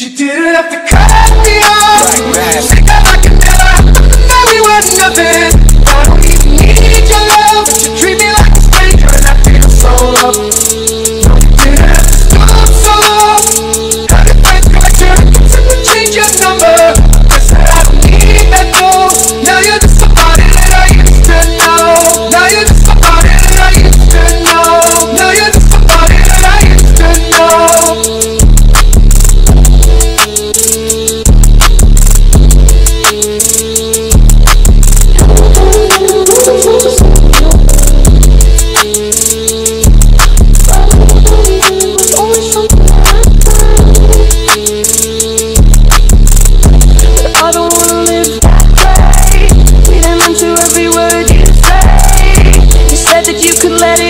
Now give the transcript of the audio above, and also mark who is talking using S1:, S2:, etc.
S1: She didn't have to cut me off. let it